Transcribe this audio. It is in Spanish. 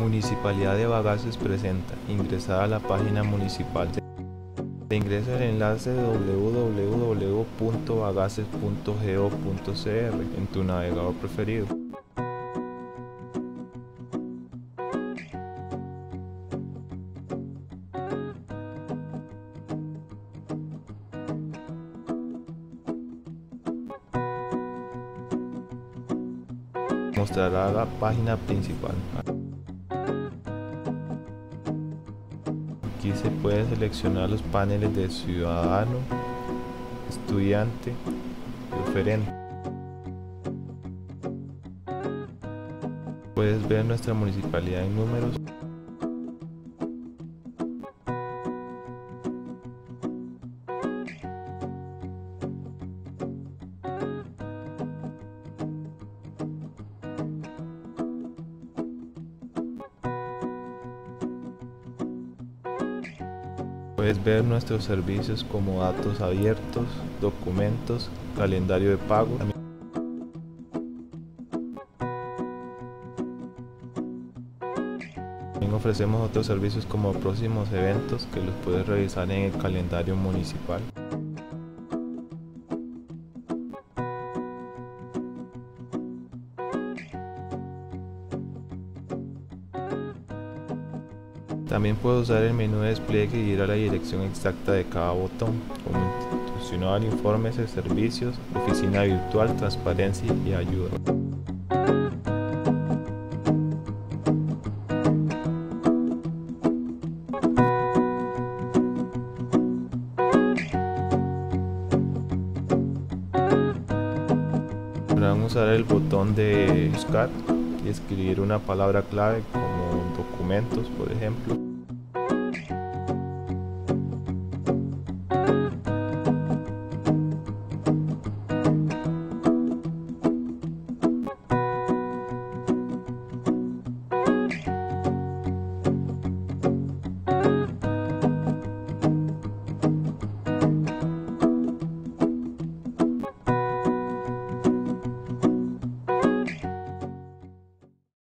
Municipalidad de Bagaces presenta ingresar a la página municipal. Se ingresa el enlace www.bagaces.go.cr en tu navegador preferido. Mostrará la página principal. Aquí se puede seleccionar los paneles de ciudadano, estudiante y oferente. Puedes ver nuestra municipalidad en números. Puedes ver nuestros servicios como datos abiertos, documentos, calendario de pago. También ofrecemos otros servicios como próximos eventos que los puedes revisar en el calendario municipal. También puedes usar el menú de despliegue y ir a la dirección exacta de cada botón, como institucional, informes de servicios, oficina virtual, transparencia y ayuda. Podrán usar el botón de buscar y escribir una palabra clave por ejemplo.